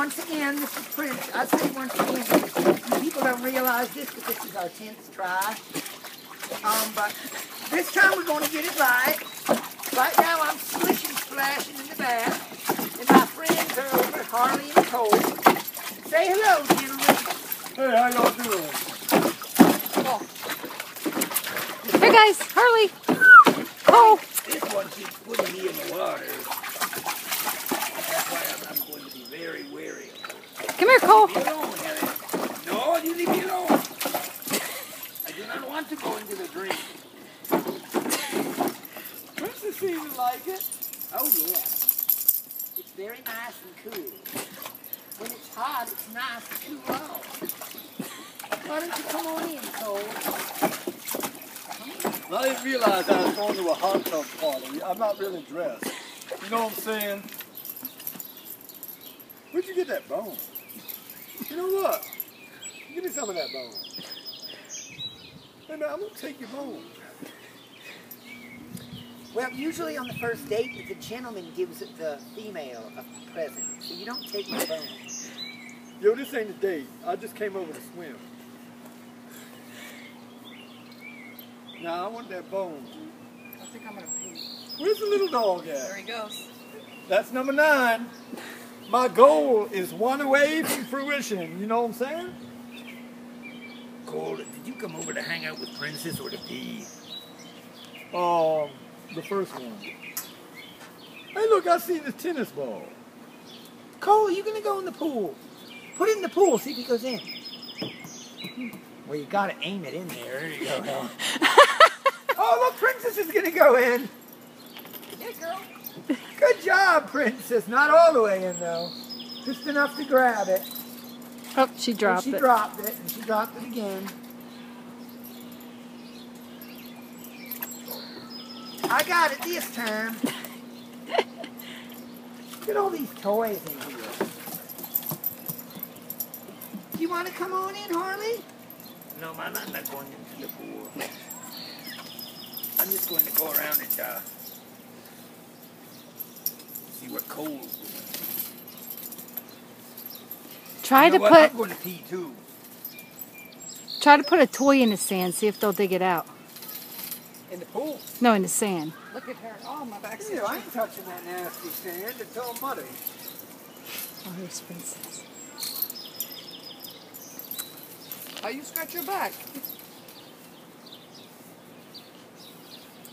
once again, this is Prince. I say once again, people don't realize this, but this is our 10th try. Um, but this time we're going to get it right. Right now I'm splishing, splashing in the bath. And my friends are over, Harley and Cole. Say hello, gentlemen. Hey, how y'all doing? Hey guys, Harley. Oh, This one keeps putting me in the water. That's why I'm, I'm going to be very wary. come here, Cole. Leave me alone, Harry. No, you leave me alone. I do not want to go into the drink. Princess seems to like it. Oh, yeah. It's very nice and cool. When it's hot, it's nice and cool off. Why don't you come on in, Cole? I didn't realize I was going to a hot tub party. I'm not really dressed. You know what I'm saying? Where'd you get that bone? You know what? Give me some of that bone. Hey man, I'm gonna take your bone. Well, usually on the first date, the gentleman gives the female a present, so you don't take my bone. Yo, this ain't a date. I just came over to swim. Now I want that bone. I think I'm gonna pee. Where's the little dog at? There he goes. That's number nine. My goal is one away from fruition. You know what I'm saying? Cole, did you come over to hang out with Princess or to pee? Um, the first one. Hey, look, I see the tennis ball. Cole, you gonna go in the pool? Put it in the pool, see if he goes in. Well, you gotta aim it in there. There you go. oh, look, Princess is gonna go in. Yeah, girl. Good Princess. Not all the way in, though. Just enough to grab it. Oh, she And dropped she it. She dropped it, and she dropped it again. I got it this time. Look at all these toys in here. Do you want to come on in, Harley? No, man, I'm not going into the pool. I'm just going to go around and uh, see what Cole's doing. Try You know to what? put I'm going to pee too. try to put a toy in the sand. See if they'll dig it out. In the pool. No, in the sand. Look at her. Oh, my back's Yeah, I ain't touching that nasty sand. It's all muddy. Oh, here's Princess. How you scratch your back?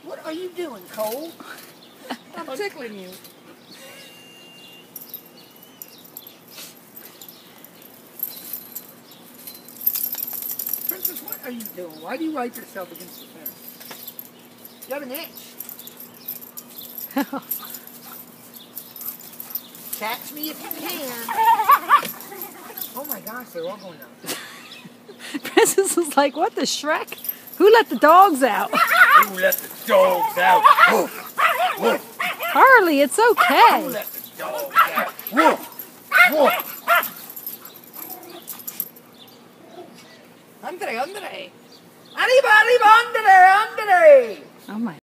What are you doing, Cole? I'm tickling you. Princess, what are you doing? Why do you wipe yourself against the fence? You have an itch. Catch me if you can. Oh my gosh, they're all going out. Princess was like, "What the Shrek? Who let the dogs out?" Who let the dogs out? Woof, woof. Harley, it's okay. Who let the dogs out? Woof, woof. Andre, Andre. Arriba, arriba, Andre, Andre. Oh my.